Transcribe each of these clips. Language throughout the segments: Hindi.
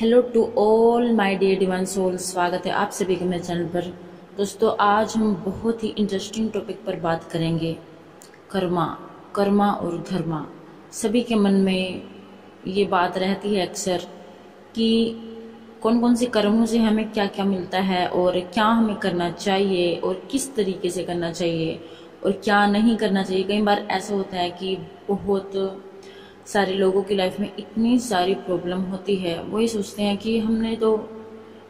Hello to all my dear divine soul स्वागत है आप सभी के मेरे चैनल पर। दोस्तों, आज हम बहुत ही इंटरेस्टिंग टॉपिक पर बात करेंगे। कर्मा कर्मा और धर्मा। सभी के मन में ये बात रहती है अक्सर कि कौन कौन से कर्मों से हमें क्या क्या मिलता है और क्या हमें करना चाहिए और किस तरीके से करना चाहिए और क्या नहीं करना चाहिए। कई बार ऐसा होता है कि बहुत सारे लोगों की लाइफ में इतनी सारी प्रॉब्लम होती है। वो ये सोचते हैं कि हमने तो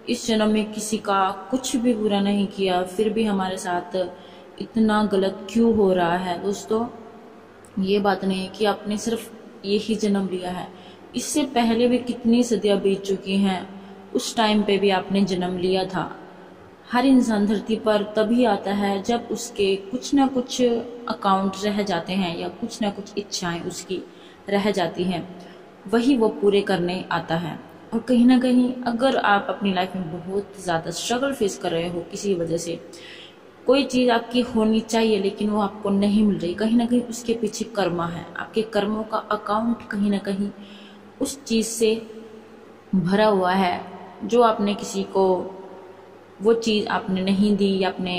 इस जन्म में किसी का कुछ भी बुरा नहीं किया, फिर भी हमारे साथ इतना गलत क्यों हो रहा है? दोस्तों, ये बात नहीं है कि आपने सिर्फ़ यही जन्म लिया है। इससे पहले भी कितनी सदियाँ बीत चुकी हैं। उस टाइम पे भी आपने जन्म लिया था। हर इंसान धरती पर तभी आता है जब उसके कुछ ना कुछ अकाउंट रह जाते हैं या कुछ ना कुछ इच्छाएँ उसकी। रह जाती हैं। वही वो पूरे करने आता है। और कहीं ना कहीं अगर आप अपनी लाइफ में बहुत ज़्यादा स्ट्रगल फेस कर रहे हो किसी वजह से कोई चीज़ आपकी होनी चाहिए लेकिन वो आपको नहीं मिल रही कहीं ना कहीं उसके पीछे कर्मा है। आपके कर्मों का अकाउंट कहीं ना कहीं उस चीज़ से भरा हुआ है जो आपने किसी को वो चीज़ आपने नहीं दी या आपने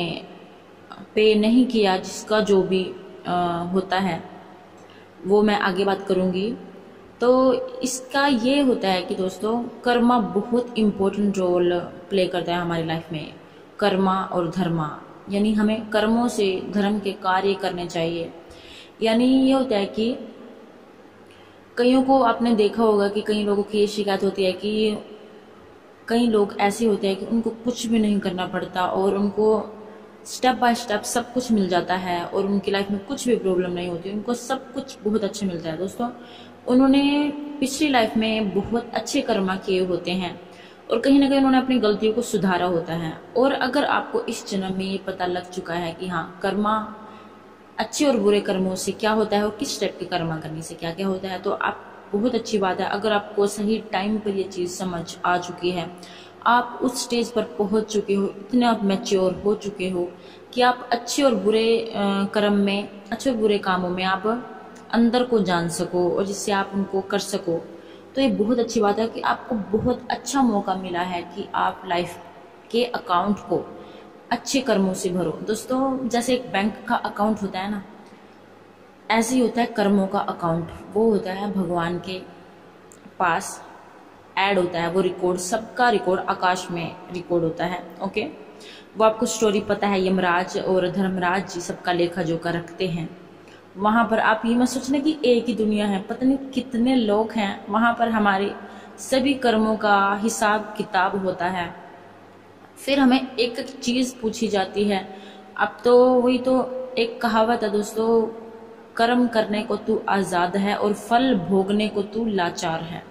पे नहीं किया जिसका जो भी आ, होता है। वो मैं आगे बात करूँगी। तो इसका ये होता है कि दोस्तों, कर्मा बहुत इम्पोर्टेंट रोल प्ले करता है हमारी लाइफ में। कर्मा और धर्मा, यानी हमें कर्मों से, धर्म के कार्य करने चाहिए। यानी ये होता है कि कईयों को आपने देखा होगा कि कई लोगों की ये शिकायत होती है कि कई लोग ऐसे होते हैं कि उनको कुछ भी नहीं करना पड़ता और उनको स्टेप बाय स्टेप सब कुछ मिल जाता है और उनकी लाइफ में कुछ भी प्रॉब्लम नहीं होती, उनको सब कुछ बहुत अच्छे मिलता है। दोस्तों, उन्होंने पिछली लाइफ में बहुत अच्छे कर्मा किए होते हैं और कहीं ना कहीं उन्होंने अपनी गलतियों को सुधारा होता है। और अगर आपको इस जन्म में ये पता लग चुका है कि हाँ कर्मा, अच्छे और बुरे कर्मों से क्या होता है और किस टाइप के कर्मा करने से क्या क्या होता है तो आप, बहुत अच्छी बात है। अगर आपको सही टाइम पर ये चीज़ समझ आ चुकी है आप उस स्टेज पर पहुँच चुके हो, इतने आप मैच्योर हो चुके हो कि आप अच्छे और बुरे कर्म में, अच्छे और बुरे कामों में आप अंदर को जान सको और जिससे आप उनको कर सको। तो ये बहुत अच्छी बात है कि आपको बहुत अच्छा मौका मिला है कि आप लाइफ के अकाउंट को अच्छे कर्मों से भरो। दोस्तों, जैसे एक बैंक का अकाउंट होता है ना, ऐसे ही होता है कर्मों का अकाउंट वो होता है भगवान के पास ऐड होता है, वो रिकॉर्ड सबका रिकॉर्ड आकाश में रिकॉर्ड होता है ओके वो आपको स्टोरी पता है, यमराज और धर्मराज जी सबका लेखा जोखा रखते हैं। वहाँ पर आप ये मत सोचना कि एक ही दुनिया है, पता नहीं कितने लोग हैं। वहाँ पर हमारे सभी कर्मों का हिसाब किताब होता है। फिर हमें एक एक चीज़ पूछी जाती है। अब तो वही तो एक कहावत है दोस्तों, कर्म करने को तू आज़ाद है और फल भोगने को तू लाचार है।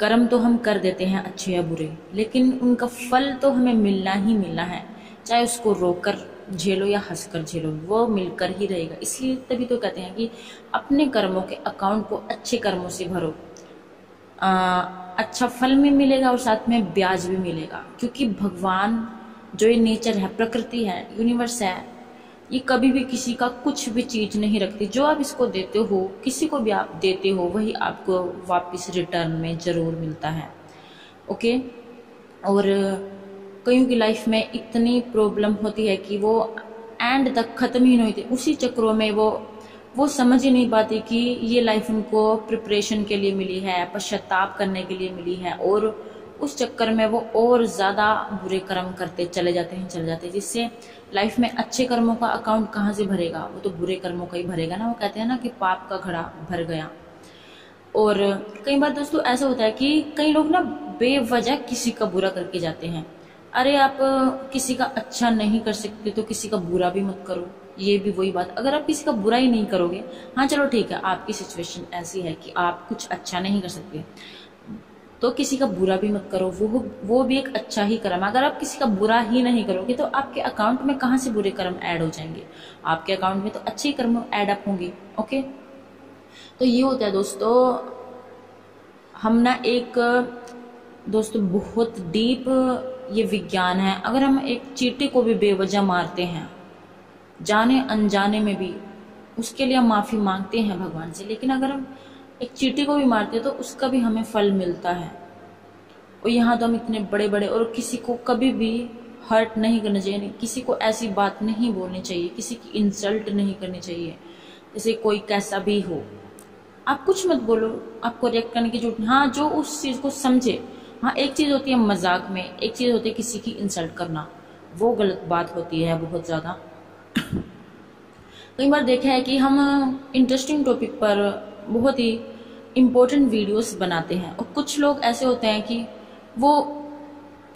कर्म तो हम कर देते हैं अच्छे या बुरे। लेकिन उनका फल तो हमें मिलना ही मिलना है। चाहे उसको रोकर झेलो या हंसकर झेलो वो मिलकर ही रहेगा। इसलिए तभी तो कहते हैं कि अपने कर्मों के अकाउंट को अच्छे कर्मों से भरो। आ, अच्छा फल भी मिलेगा और साथ में ब्याज भी मिलेगा। क्योंकि भगवान जो ये नेचर है प्रकृति है यूनिवर्स है ये कभी भी किसी का कुछ भी चीज़ नहीं रखती। जो आप इसको देते हो, किसी को भी आप देते हो, वही आपको वापस रिटर्न में ज़रूर मिलता है। ओके और, कईयों की लाइफ में इतनी प्रॉब्लम होती है कि वो एंड तक खत्म ही नहीं होती। उसी चक्रों में वो वो समझ ही नहीं पाती कि ये लाइफ उनको प्रिपरेशन के लिए मिली है, पश्चाताप करने के लिए मिली है। और उस चक्कर में वो और ज़्यादा बुरे कर्म करते चले जाते हैं, चले जाते हैं, जिससे लाइफ में अच्छे कर्मों का अकाउंट कहाँ से भरेगा? वो तो बुरे कर्मों का ही भरेगा ना, वो कहते हैं ना कि पाप का घड़ा भर गया। और कई बार दोस्तों ऐसा होता है कि कई लोग ना बेवजह किसी का बुरा करके जाते हैं। अरे आप किसी का अच्छा नहीं कर सकते तो किसी का बुरा भी मत करो, ये भी वही बात। अगर आप किसी का बुरा ही नहीं करोगे हाँ चलो ठीक है, आपकी सिचुएशन ऐसी है कि आप कुछ अच्छा नहीं कर सकते। तो किसी का बुरा भी मत करो। वो वो भी एक अच्छा ही कर्म अगर आप किसी का बुरा ही नहीं करोगे तो आपके अकाउंट में कहाँ से बुरे कर्म ऐड हो जाएँगे? आपके अकाउंट में तो अच्छे कर्म ऐड अप होंगे ओके तो ये होता है दोस्तों, हम ना एक, दोस्तों, बहुत डीप ये विज्ञान है। अगर हम एक चीटे को भी बेवजह मारते हैं जाने अनजाने में भी, उसके लिए माफ़ी मांगते हैं भगवान से। लेकिन अगर हम एक चीटी को भी मारते हैं तो उसका भी हमें फल मिलता है। और यहाँ तो हम इतने बड़े बड़े और किसी को कभी भी हर्ट नहीं करना चाहिए किसी को ऐसी बात नहीं बोलनी चाहिए, किसी की इंसल्ट नहीं करनी चाहिए, जैसे कोई कैसा भी हो। आप कुछ मत बोलो, आपको रिएक्ट करने की ज़रूरत हाँ जो उस चीज़ को समझे हाँ एक चीज़ होती है मज़ाक में, एक चीज़ होती है किसी की इंसल्ट करना। वो गलत बात होती है बहुत ज़्यादा। कई बार देखा है कि हम इंटरेस्टिंग टॉपिक पर बहुत ही इम्पोर्टेंट वीडियोस बनाते हैं। और कुछ लोग ऐसे होते हैं कि वो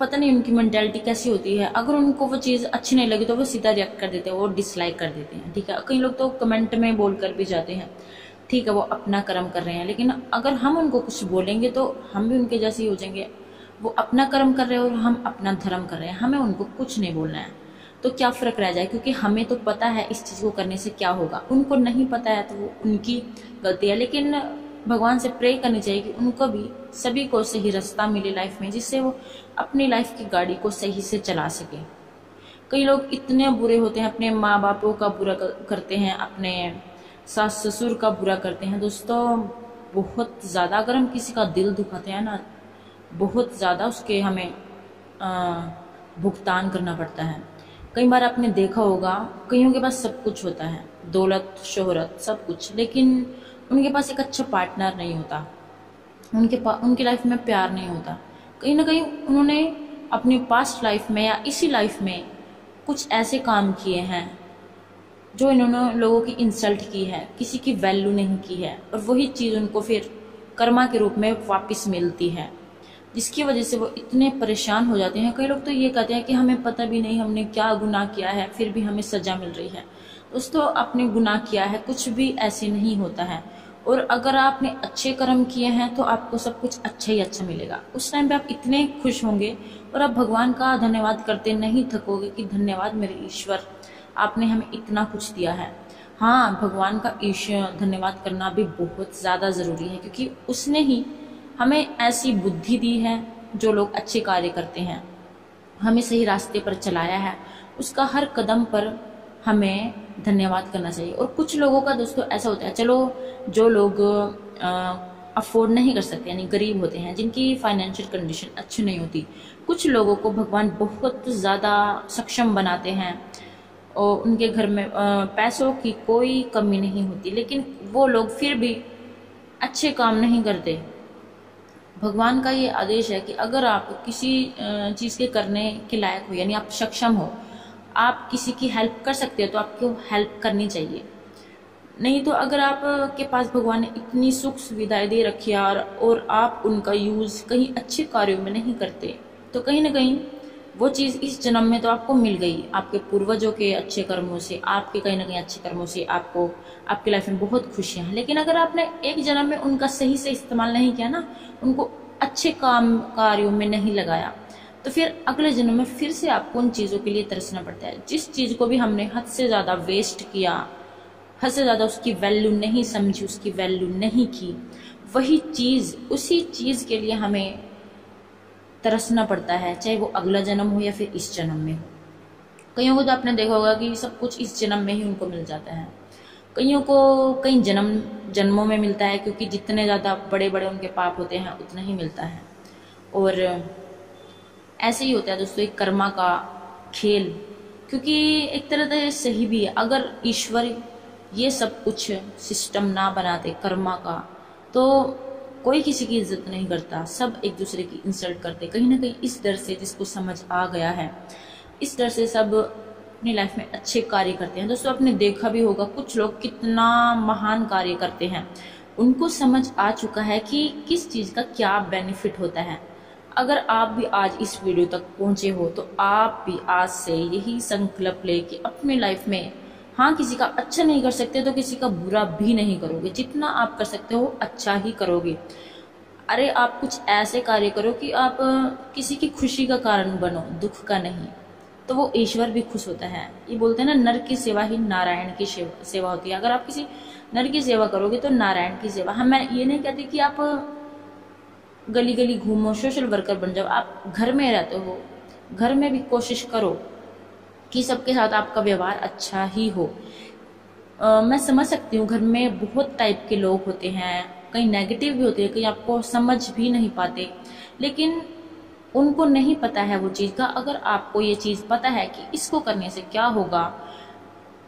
पता नहीं उनकी मैंटेलिटी कैसी होती है। अगर उनको वो चीज़ अच्छी नहीं लगी तो वो सीधा रिएक्ट कर देते हैं, वो डिसलाइक कर देते हैं, ठीक है? कई लोग तो कमेंट में बोल कर भी जाते हैं, ठीक है, वो अपना कर्म कर रहे हैं। लेकिन अगर हम उनको कुछ बोलेंगे तो हम भी उनके जैसे ही हो जाएँगे। वो अपना कर्म कर रहे हैं और हम अपना धर्म कर रहे हैं। हमें उनको कुछ नहीं बोलना है। तो क्या फ़र्क रह जाए? क्योंकि हमें तो पता है इस चीज़ को करने से क्या होगा। उनको नहीं पता है तो वो उनकी गलती है। लेकिन भगवान से प्रे करनी चाहिए कि उनको भी सभी को सही रास्ता मिले लाइफ में, जिससे वो अपनी लाइफ की गाड़ी को सही से चला सके। कई लोग इतने बुरे होते हैं, अपने माँ बापों का बुरा करते हैं, अपने सास ससुर का बुरा करते हैं। दोस्तों, बहुत ज़्यादा अगर हम किसी का दिल दुखाते हैं ना, बहुत ज़्यादा उसके हमें भुगतान करना पड़ता है। कई बार आपने देखा होगा, कईयों के पास सब कुछ होता है, दौलत, शोहरत, सब कुछ, लेकिन उनके पास एक अच्छा पार्टनर नहीं होता। उनके पास उनकी लाइफ में प्यार नहीं होता। कहीं ना कहीं उन्होंने अपनी पास्ट लाइफ में या इसी लाइफ में कुछ ऐसे काम किए हैं, जो इन्होंने लोगों की इंसल्ट की है, किसी की वैल्यू नहीं की है, और वही चीज़ उनको फिर कर्मा के रूप में वापस मिलती है। जिसकी वजह से वो इतने परेशान हो जाते हैं। कई लोग तो ये कहते हैं कि हमें पता भी नहीं, हमने क्या गुनाह किया है, फिर भी हमें सजा मिल रही है। दोस्तों, आपने गुनाह किया है, कुछ भी ऐसे नहीं होता है। और अगर आपने अच्छे कर्म किए हैं तो आपको सब कुछ अच्छा ही अच्छा मिलेगा। उस टाइम पे आप इतने खुश होंगे और आप भगवान का धन्यवाद करते नहीं थकोगे कि धन्यवाद मेरे ईश्वर, आपने हमें इतना कुछ दिया है। हाँ भगवान का ईश्वर धन्यवाद करना भी बहुत ज़्यादा ज़रूरी है, क्योंकि उसने ही हमें ऐसी बुद्धि दी है जो लोग अच्छे कार्य करते हैं। हमें सही रास्ते पर चलाया है। उसका हर कदम पर हमें धन्यवाद करना चाहिए। और कुछ लोगों का दोस्तों ऐसा होता है, चलो, जो लोग अफोर्ड नहीं कर सकते, यानी गरीब होते हैं, जिनकी फाइनेंशियल कंडीशन अच्छी नहीं होती, कुछ लोगों को भगवान बहुत ज़्यादा सक्षम बनाते हैं। और उनके घर में पैसों की कोई कमी नहीं होती, लेकिन वो लोग फिर भी अच्छे काम नहीं करते। भगवान का ये आदेश है कि अगर आप किसी चीज़ के करने के लायक हो यानी आप सक्षम हो आप किसी की हेल्प कर सकते हो तो आपको हेल्प करनी चाहिए। नहीं तो अगर आप के पास भगवान ने इतनी सुख सुविधाएँ दे रखी है और, और आप उनका यूज़ कहीं अच्छे कार्यों में नहीं करते तो कहीं ना कहीं वो चीज़ इस जन्म में तो आपको मिल गई। आपके पूर्वजों के अच्छे कर्मों से, आपके कहीं ना कहीं अच्छे कर्मों से आपको, आपकी लाइफ में बहुत खुशियाँ हैं। लेकिन अगर आपने एक जन्म में उनका सही से इस्तेमाल नहीं किया ना, उनको अच्छे काम, कार्यों में नहीं लगाया तो फिर अगले जन्म में फिर से आपको उन चीज़ों के लिए तरसना पड़ता है। जिस चीज़ को भी हमने हद से ज़्यादा वेस्ट किया, हद से ज़्यादा उसकी वैल्यू नहीं समझी, उसकी वैल्यू नहीं की, वही चीज़, उसी चीज़ के लिए हमें तरसना पड़ता है, चाहे वो अगला जन्म हो या फिर इस जन्म में हो। कईयों को तो आपने देखा होगा कि सब कुछ इस जन्म में ही उनको मिल जाता है। कईयों को कई जन्म, जन्मों में मिलता है, क्योंकि जितने ज़्यादा बड़े बड़े उनके पाप होते हैं, उतना ही मिलता है। और ऐसे ही होता है दोस्तों, एक कर्मा का खेल, क्योंकि एक तरह से सही भी है। अगर ईश्वर ये सब कुछ सिस्टम ना बनाते कर्मा का तो कोई किसी की इज़्ज़त नहीं करता। सब एक दूसरे की इंसल्ट करते। कहीं ना कहीं इस डर से जिसको समझ आ गया है, इस डर से सब अपनी लाइफ में अच्छे कार्य करते हैं। दोस्तों, आपने देखा भी होगा, कुछ लोग कितना महान कार्य करते हैं। उनको समझ आ चुका है कि किस चीज़ का क्या बेनिफिट होता है। अगर आप भी आज इस वीडियो तक पहुँचे हो तो आप भी आज से यही संकल्प ले कि अपनी लाइफ में हाँ किसी का अच्छा नहीं कर सकते तो किसी का बुरा भी नहीं करोगे। जितना आप कर सकते हो अच्छा ही करोगे। अरे, आप कुछ ऐसे कार्य करो कि आप किसी की खुशी का कारण बनो, दुख का नहीं। तो वो ईश्वर भी खुश होता है। ये बोलते हैं ना, नर की सेवा ही नारायण की सेवा होती है। अगर आप किसी नर की सेवा करोगे तो नारायण की सेवा। हम मैं ये नहीं कहती कि आप गली गली घूमो, सोशल वर्कर बन जाओ। आप घर में रहते हो, घर में भी कोशिश करो। कि सबके साथ आपका व्यवहार अच्छा ही हो। आ, मैं समझ सकती हूँ घर में बहुत टाइप के लोग होते हैं कहीं नेगेटिव भी होते हैं कहीं आपको समझ भी नहीं पाते। लेकिन उनको नहीं पता है वो चीज़ का। अगर आपको ये चीज़ पता है कि इसको करने से क्या होगा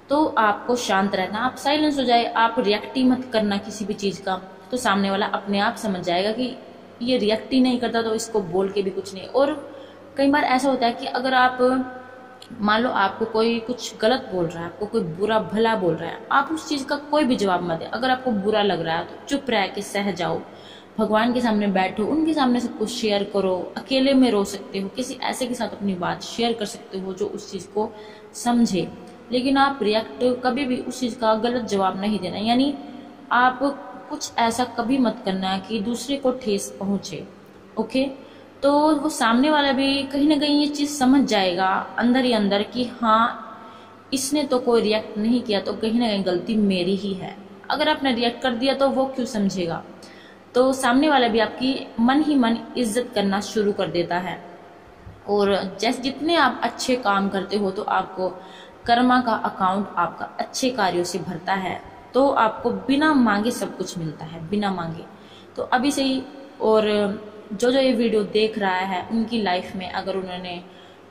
तो आपको शांत रहना आप साइलेंस हो जाए आप रिएक्ट ही मत करना किसी भी चीज़ का। तो सामने वाला अपने आप समझ जाएगा कि ये रिएक्ट ही नहीं करता तो इसको बोल के भी कुछ नहीं। और कई बार ऐसा होता है कि अगर आप मान लो आपको कोई कुछ गलत बोल रहा है, आपको कोई बुरा भला बोल रहा है, आप उस चीज़ का कोई भी जवाब मत दें। अगर आपको बुरा लग रहा है तो चुप रह के सह जाओ। भगवान के सामने बैठो, उनके सामने सब कुछ शेयर करो। अकेले में रो सकते हो, किसी ऐसे के साथ अपनी बात शेयर कर सकते हो जो उस चीज़ को समझे। लेकिन आप रिएक्ट कभी भी उस चीज़ का गलत जवाब नहीं देना। यानी आप कुछ ऐसा कभी मत करना कि दूसरे को ठेस पहुँचे ओके तो वो सामने वाला भी कहीं ना कहीं ये चीज़ समझ जाएगा अंदर ही अंदर कि हाँ इसने तो कोई रिएक्ट नहीं किया तो कहीं ना कहीं गलती मेरी ही है। अगर आपने रिएक्ट कर दिया तो वो क्यों समझेगा? तो सामने वाला भी आपकी मन ही मन इज़्ज़त करना शुरू कर देता है। और जैसे जितने आप अच्छे काम करते हो तो आपको कर्मा का अकाउंट आपका अच्छे कार्यों से भरता है। तो आपको बिना मांगे सब कुछ मिलता है, बिना मांगे। तो अभी से ही और जो जो ये वीडियो देख रहा है, उनकी लाइफ में अगर उन्होंने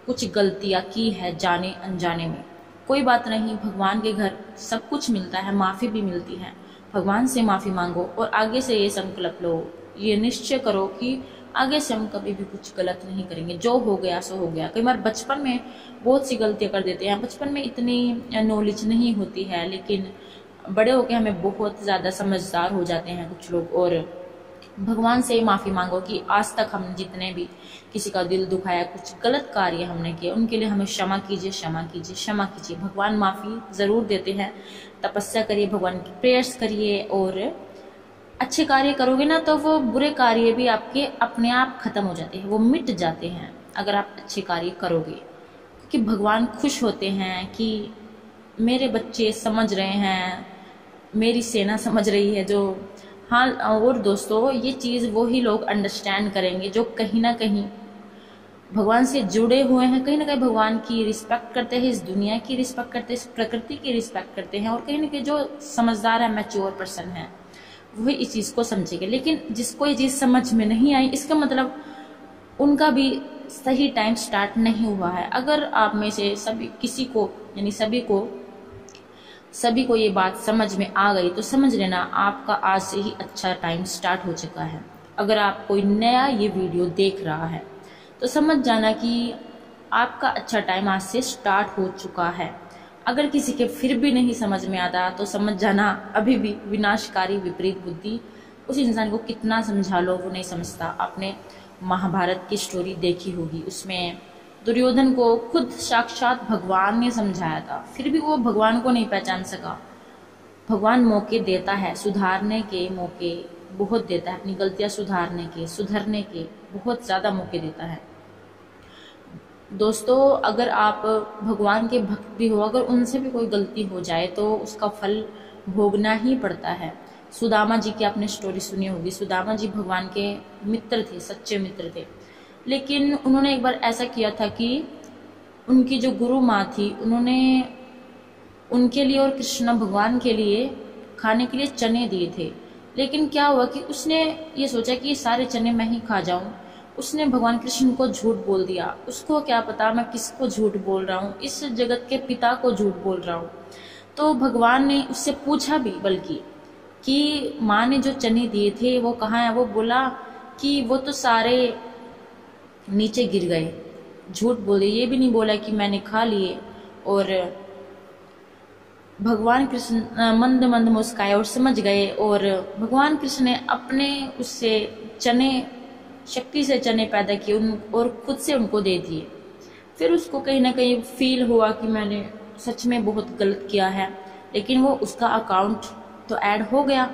कुछ गलतियाँ की है जाने अनजाने में, कोई बात नहीं, भगवान के घर सब कुछ मिलता है, माफ़ी भी मिलती है। भगवान से माफ़ी मांगो और आगे से ये संकल्प लो। ये निश्चय करो कि आगे से हम कभी भी कुछ गलत नहीं करेंगे। जो हो गया, सो हो गया। कई बार बचपन में बहुत सी गलतियाँ कर देते हैं। बचपन में इतनी नॉलेज नहीं होती है, लेकिन बड़े होकर हमें बहुत ज़्यादा समझदार हो जाते हैं कुछ लोग और भगवान से माफ़ी मांगो कि आज तक हम जितने भी किसी का दिल दुखाया, कुछ गलत कार्य हमने किए, उनके लिए हमें क्षमा कीजिए क्षमा कीजिए क्षमा कीजिए। भगवान माफ़ी ज़रूर देते हैं। तपस्या करिए, भगवान की प्रेयर्स करिए और अच्छे कार्य करोगे ना तो वो बुरे कार्य भी आपके अपने आप खत्म हो जाते हैं, वो मिट जाते हैं अगर आप अच्छे कार्य करोगे। क्योंकि भगवान खुश होते हैं कि मेरे बच्चे समझ रहे हैं, मेरी सेना समझ रही है जो हाँ और दोस्तों, ये चीज़ वो ही लोग अंडरस्टैंड करेंगे जो कहीं ना कहीं भगवान से जुड़े हुए हैं। कहीं ना कहीं भगवान की रिस्पेक्ट करते हैं, इस दुनिया की रिस्पेक्ट करते हैं, इस प्रकृति की रिस्पेक्ट करते हैं, और कहीं ना कहीं जो समझदार है मैच्योर पर्सन है वही इस चीज़ को समझेंगे। लेकिन जिसको ये चीज़ समझ में नहीं आई, इसका मतलब उनका भी सही टाइम स्टार्ट नहीं हुआ है। अगर आप में से सभी, किसी को, यानी सभी को सभी को ये बात समझ में आ गई तो समझ लेना आपका आज से ही अच्छा टाइम स्टार्ट हो चुका है। अगर आप कोई नया ये वीडियो देख रहा है तो समझ जाना कि आपका अच्छा टाइम आज से स्टार्ट हो चुका है। अगर किसी के फिर भी नहीं समझ में आता तो समझ जाना अभी भी विनाशकारी विपरीत बुद्धि। उस इंसान को कितना समझा लो, वो नहीं समझता। आपने महाभारत की स्टोरी देखी होगी, उसमें दुर्योधन को खुद साक्षात भगवान ने समझाया था। फिर भी वो भगवान को नहीं पहचान सका। भगवान मौके देता है, सुधारने के मौके बहुत देता है। अपनी गलतियाँ सुधारने के, सुधरने के बहुत ज़्यादा मौके देता है। दोस्तों, अगर आप भगवान के भक्त भी हो, अगर उनसे भी कोई गलती हो जाए तो उसका फल भोगना ही पड़ता है। सुदामा जी की आपने स्टोरी सुनी होगी। सुदामा जी भगवान के मित्र थे, सच्चे मित्र थे। लेकिन उन्होंने एक बार ऐसा किया था कि उनकी जो गुरु माँ थी, उन्होंने उनके लिए और कृष्ण भगवान के लिए खाने के लिए चने दिए थे। लेकिन क्या हुआ कि उसने ये सोचा कि ये सारे चने मैं ही खा जाऊँ। उसने भगवान कृष्ण को झूठ बोल दिया। उसको क्या पता मैं किसको झूठ बोल रहा हूँ, इस जगत के पिता को झूठ बोल रहा हूँ। तो भगवान ने उससे पूछा भी बल्कि कि माँ ने जो चने दिए थे, वो कहाँ है? वो बोला कि वो तो सारे नीचे गिर गए। झूठ बोले, ये भी नहीं बोला कि मैंने खा लिए और भगवान कृष्ण मंद मंद मुस्काए और समझ गए और भगवान कृष्ण ने अपने उससे चने, शक्ति से चने पैदा किए उन, और खुद से उनको दे दिए। फिर उसको कहीं ना कहीं फील हुआ कि मैंने सच में बहुत गलत किया है, लेकिन वो उसका अकाउंट तो ऐड हो गया।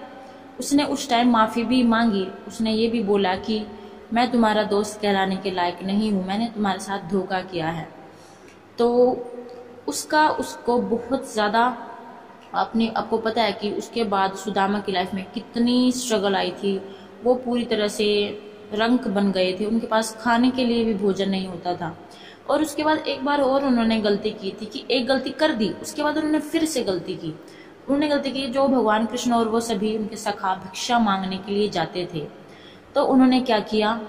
उसने उस टाइम माफ़ी भी मांगी। उसने ये भी बोला कि मैं तुम्हारा दोस्त कहलाने के लायक नहीं हूँ, मैंने तुम्हारे साथ धोखा किया है। तो उसका, उसको बहुत ज़्यादा अपने, आपको पता है कि उसके बाद सुदामा की लाइफ में कितनी स्ट्रगल आई थी। वो पूरी तरह से रंक बन गए थे, उनके पास खाने के लिए भी भोजन नहीं होता था। और उसके बाद एक बार और उन्होंने गलती की थी कि एक गलती कर दी, उसके बाद उन्होंने फिर से गलती की। उन्होंने गलती की जो भगवान कृष्ण और वो सभी उनके सखा भिक्षा मांगने के लिए जाते थे। तो उन्होंने क्या किया?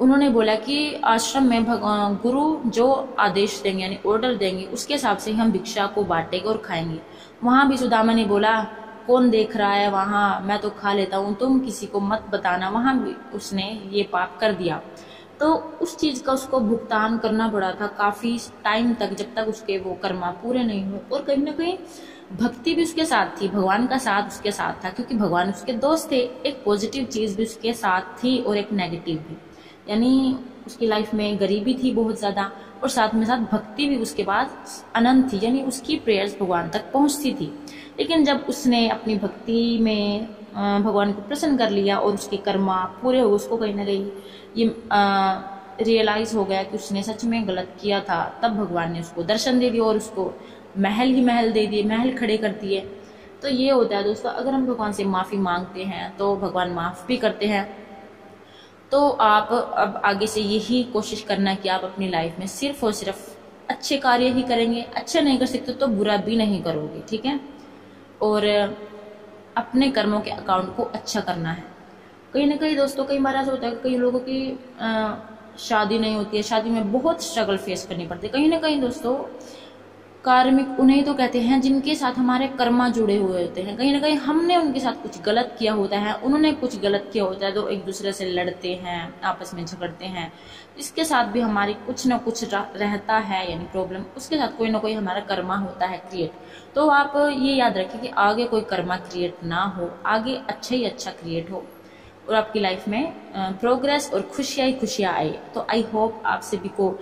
उन्होंने बोला कि आश्रम में भगवान, गुरु जो आदेश देंगे, यानी ऑर्डर देंगे, उसके हिसाब से हम भिक्षा को बांटेंगे और खाएँगे। वहाँ भी सुदामा ने बोला, कौन देख रहा है वहाँ? मैं तो खा लेता हूँ, तुम किसी को मत बताना। वहाँ भी उसने ये पाप कर दिया। तो उस चीज़ का उसको भुगतान करना पड़ा था काफ़ी टाइम तक, जब तक उसके वो कर्मा पूरे नहीं हुए। और कहीं ना कहीं भक्ति भी उसके साथ थी, भगवान का साथ उसके साथ था, क्योंकि भगवान उसके दोस्त थे, एक पॉजिटिव चीज़ भी उसके साथ थी और एक नेगेटिव भी। यानी उसकी लाइफ में गरीबी थी बहुत ज़्यादा, और साथ में साथ भक्ति भी उसके पास अनंत थी, यानी उसकी प्रेयर्स भगवान तक पहुँचती थी। लेकिन जब उसने अपनी भक्ति में भगवान को प्रसन्न कर लिया और उसके कर्मा पूरे हो, उसको कहीं ना कहीं ये रियलाइज़ हो गया कि उसने सच में गलत किया था, तब भगवान ने उसको दर्शन दे दिया और उसको महल ही महल दे दिए, महल खड़े कर दिए। तो ये होता है दोस्तों, अगर हम भगवान से माफ़ी मांगते हैं तो भगवान माफ़ भी करते हैं। तो आप अब आगे से यही कोशिश करना कि आप अपनी लाइफ में सिर्फ़ और सिर्फ़ अच्छे कार्य ही करेंगे, अच्छे नहीं कर सकते तो बुरा भी नहीं करोगे, ठीक है? और अपने कर्मों के अकाउंट को अच्छा करना है। कहीं ना कहीं दोस्तों, कई बार ऐसा होता है कई लोगों की शादी नहीं होती है, शादी में बहुत स्ट्रगल फेस करनी पड़ती है। कहीं ना कहीं दोस्तों, कार्मिक उन्हें तो कहते हैं, जिनके साथ हमारे कर्मा जुड़े हुए होते हैं, कहीं ना कहीं हमने उनके साथ कुछ गलत किया होता है, उन्होंने कुछ गलत किया होता है तो एक दूसरे से लड़ते हैं, आपस में झगड़ते हैं, इसके साथ भी हमारी कुछ ना कुछ रहता है, यानी प्रॉब्लम उसके साथ कोई ना कोई हमारा कर्मा होता है क्रिएट तो आप ये याद रखें कि आगे कोई कर्मा क्रिएट ना हो, आगे अच्छा ही अच्छा क्रिएट हो। और आपकी लाइफ में प्रोग्रेस और खुशियाँ ही खुशियाँ आए तो आई होप आप सभी को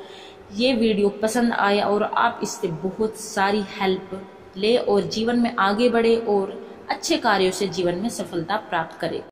ये वीडियो पसंद आए और आप इससे बहुत सारी हेल्प ले और जीवन में आगे बढ़े और अच्छे कार्यों से जीवन में सफलता प्राप्त करें।